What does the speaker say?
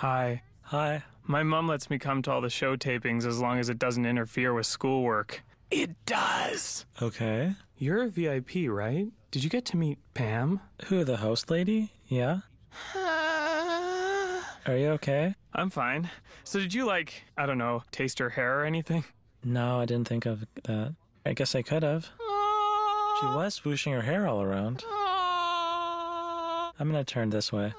Hi. Hi. My mom lets me come to all the show tapings as long as it doesn't interfere with schoolwork. It does! Okay. You're a VIP, right? Did you get to meet Pam? Who, the host lady? Yeah? Are you okay? I'm fine. So, did you, like, I don't know, taste her hair or anything? No, I didn't think of that. I guess I could have. She was swooshing her hair all around. I'm gonna turn this way.